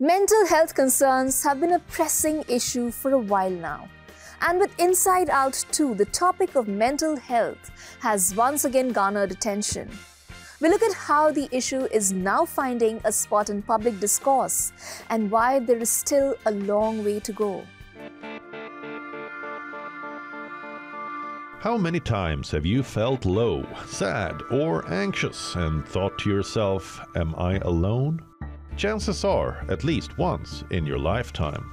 Mental health concerns have been a pressing issue for a while now. And with Inside Out 2, the topic of mental health has once again garnered attention. We look at how the issue is now finding a spot in public discourse and why there is still a long way to go. How many times have you felt low, sad, or anxious and thought to yourself, Am I alone? Chances are, at least once in your lifetime.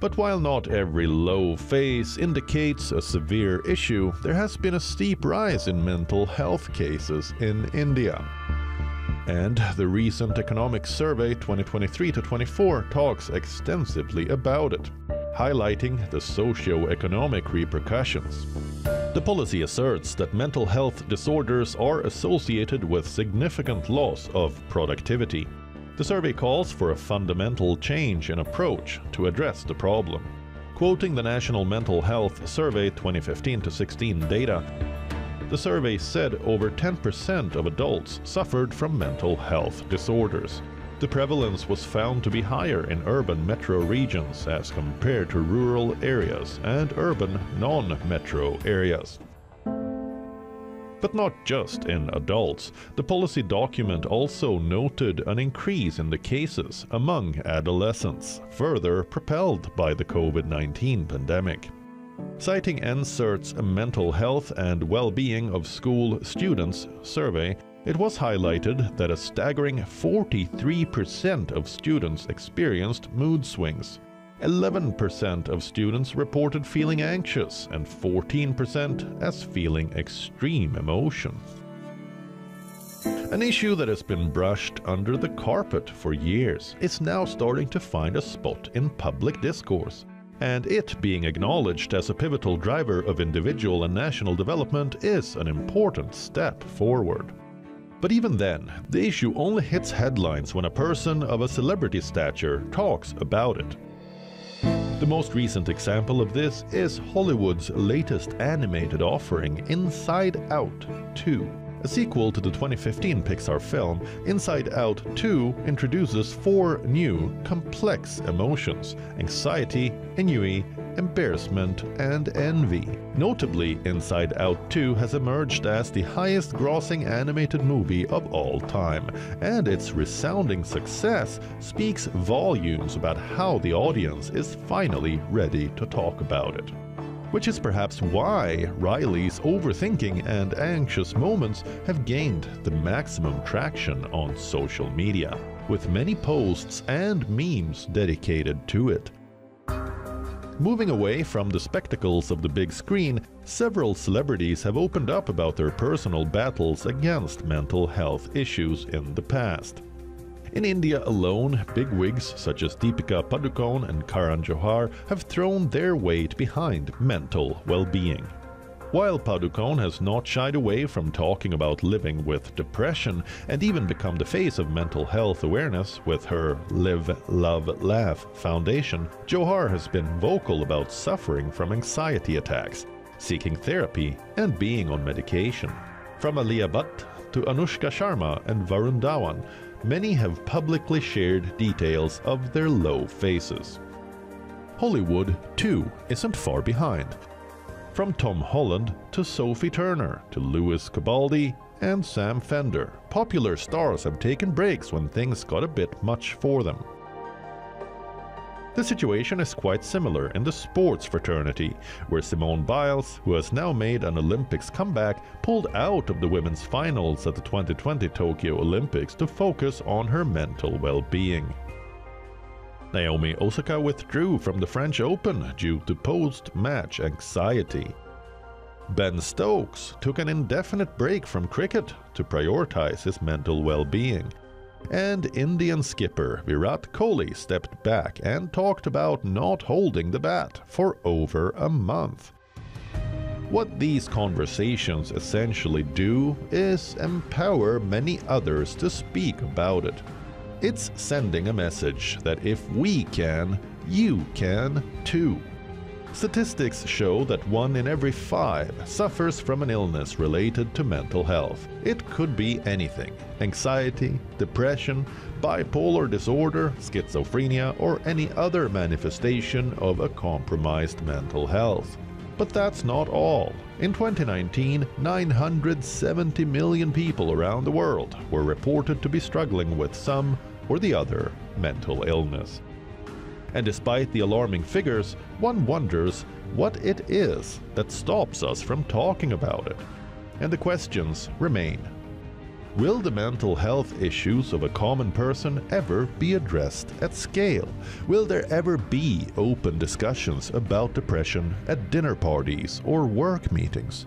But while not every low phase indicates a severe issue, there has been a steep rise in mental health cases in India. And the recent Economic Survey 2023 to 24 talks extensively about it, highlighting the socio-economic repercussions. The policy asserts that mental health disorders are associated with significant loss of productivity, the survey calls for a fundamental change in approach to address the problem. Quoting the National Mental Health Survey 2015 to 16 data, the survey said over 10% of adults suffered from mental health disorders. The prevalence was found to be higher in urban metro regions as compared to rural areas and urban non-metro areas. But not just in adults. The policy document also noted an increase in the cases among adolescents, further propelled by the COVID 19 pandemic. Citing NCERT's Mental Health and Well-being of School Students survey, it was highlighted that a staggering 43% of students experienced mood swings, 11% of students reported feeling anxious and 14% as feeling extreme emotion. An issue that has been brushed under the carpet for years is now starting to find a spot in public discourse. And it being acknowledged as a pivotal driver of individual and national development is an important step forward. But even then, the issue only hits headlines when a person of a celebrity stature talks about it. The most recent example of this is Hollywood's latest animated offering, Inside Out 2. A sequel to the 2015 Pixar film, Inside Out 2 introduces four new, complex emotions anxiety, ennui, embarrassment, and envy. Notably, Inside Out 2 has emerged as the highest grossing animated movie of all time, and its resounding success speaks volumes about how the audience is finally ready to talk about it which is perhaps why Riley's overthinking and anxious moments have gained the maximum traction on social media, with many posts and memes dedicated to it. Moving away from the spectacles of the big screen, several celebrities have opened up about their personal battles against mental health issues in the past. In India alone, bigwigs such as Deepika Padukone and Karan Johar have thrown their weight behind mental well-being. While Padukone has not shied away from talking about living with depression and even become the face of mental health awareness with her Live, Love, Laugh Foundation, Johar has been vocal about suffering from anxiety attacks, seeking therapy, and being on medication. From Alia Bhatt to Anushka Sharma and Varun Dhawan, many have publicly shared details of their low faces. Hollywood, too, isn't far behind. From Tom Holland to Sophie Turner to Lewis Capaldi and Sam Fender, popular stars have taken breaks when things got a bit much for them. The situation is quite similar in the sports fraternity, where Simone Biles, who has now made an Olympics comeback, pulled out of the women's finals at the 2020 Tokyo Olympics to focus on her mental well-being. Naomi Osaka withdrew from the French Open due to post-match anxiety. Ben Stokes took an indefinite break from cricket to prioritize his mental well-being and Indian skipper Virat Kohli stepped back and talked about not holding the bat for over a month. What these conversations essentially do is empower many others to speak about it. It's sending a message that if we can, you can too. Statistics show that one in every five suffers from an illness related to mental health. It could be anything anxiety, depression, bipolar disorder, schizophrenia, or any other manifestation of a compromised mental health. But that's not all. In 2019, 970 million people around the world were reported to be struggling with some or the other mental illness. And despite the alarming figures, one wonders what it is that stops us from talking about it. And the questions remain. Will the mental health issues of a common person ever be addressed at scale? Will there ever be open discussions about depression at dinner parties or work meetings?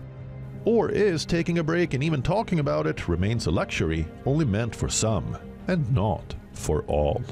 Or is taking a break and even talking about it remains a luxury only meant for some and not for all?